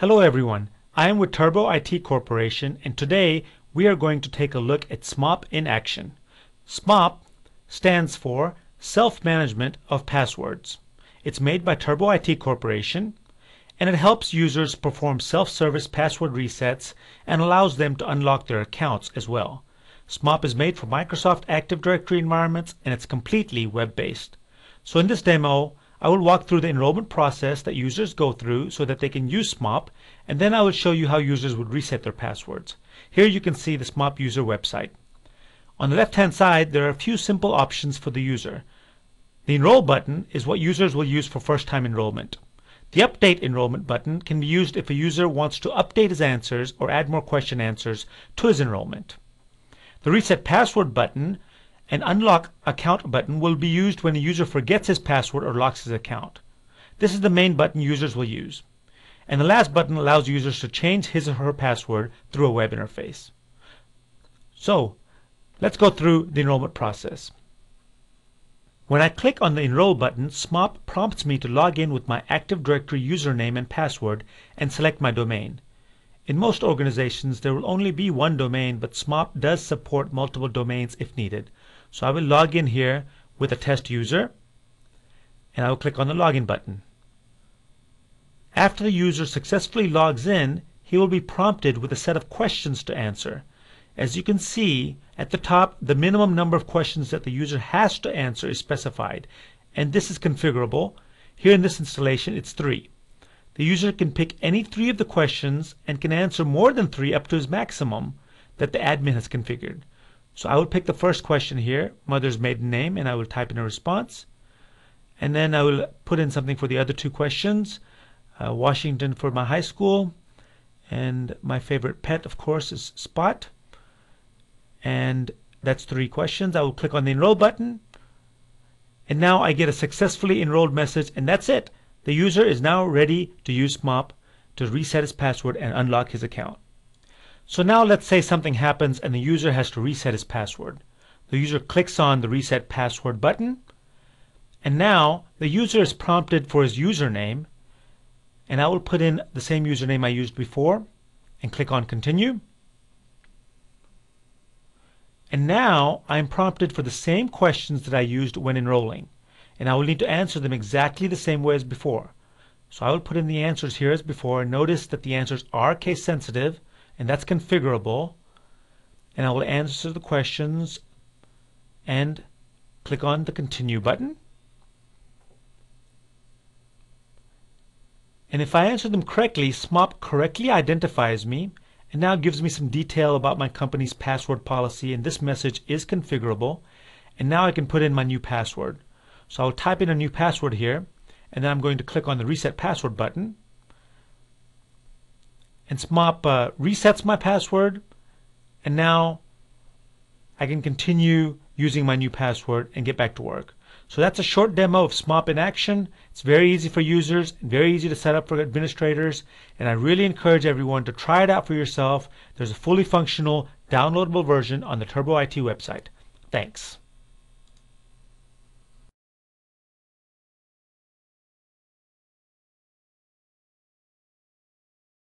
Hello everyone, I am with Turbo IT Corporation and today we are going to take a look at SMOP in action. SMOP stands for Self-Management of Passwords. It's made by Turbo IT Corporation and it helps users perform self-service password resets and allows them to unlock their accounts as well. SMOP is made for Microsoft Active Directory environments and it's completely web-based. So in this demo, I will walk through the enrollment process that users go through so that they can use SMOP, and then I will show you how users would reset their passwords. Here you can see the SMOP user website. On the left-hand side, there are a few simple options for the user. The Enroll button is what users will use for first-time enrollment. The Update Enrollment button can be used if a user wants to update his answers or add more question answers to his enrollment. The Reset Password button an unlock account button will be used when a user forgets his password or locks his account. This is the main button users will use. And the last button allows users to change his or her password through a web interface. So, let's go through the enrollment process. When I click on the Enroll button, SMOP prompts me to log in with my Active Directory username and password and select my domain. In most organizations, there will only be one domain, but SMOP does support multiple domains if needed. So I will log in here with a test user and I will click on the login button. After the user successfully logs in, he will be prompted with a set of questions to answer. As you can see at the top, the minimum number of questions that the user has to answer is specified, and this is configurable. Here in this installation, it's three. The user can pick any three of the questions and can answer more than three up to his maximum that the admin has configured. So I will pick the first question here, mother's maiden name, and I will type in a response. And then I will put in something for the other two questions. Uh, Washington for my high school. And my favorite pet, of course, is Spot. And that's three questions. I will click on the enroll button. And now I get a successfully enrolled message, and that's it. The user is now ready to use SMOP to reset his password and unlock his account. So now let's say something happens and the user has to reset his password. The user clicks on the reset password button and now the user is prompted for his username and I will put in the same username I used before and click on continue. And now I'm prompted for the same questions that I used when enrolling and I will need to answer them exactly the same way as before. So I will put in the answers here as before and notice that the answers are case sensitive and that's configurable. And I will answer the questions and click on the continue button. And if I answer them correctly SMOP correctly identifies me and now gives me some detail about my company's password policy. And this message is configurable. And now I can put in my new password. So I'll type in a new password here. And then I'm going to click on the reset password button and SMOP uh, resets my password and now I can continue using my new password and get back to work. So that's a short demo of SMOP in action. It's very easy for users, very easy to set up for administrators, and I really encourage everyone to try it out for yourself. There's a fully functional, downloadable version on the Turbo IT website. Thanks.